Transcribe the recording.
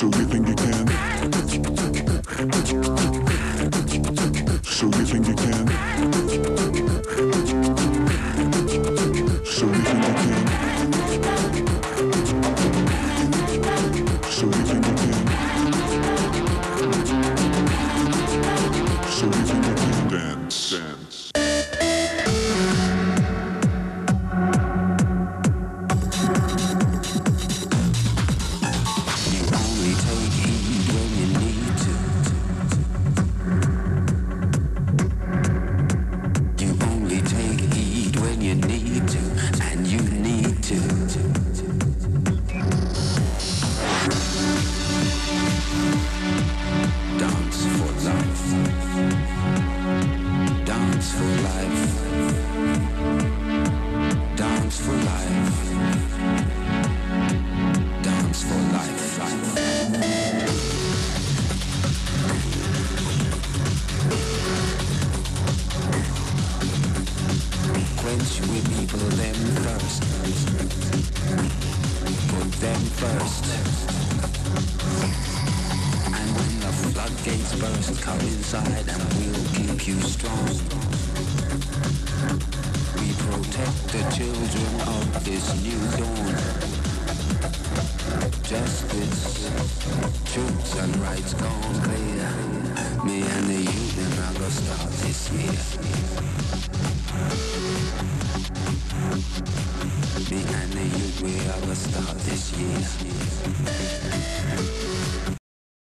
So you think you can and you Quench with people them first. Put them first. And when the floodgates burst, come inside and we'll keep you strong. We protect the children of this new dawn. Justice, truths and rights gone clear. Me and the youth gonna start this year. Me and the youth we are gonna start this year.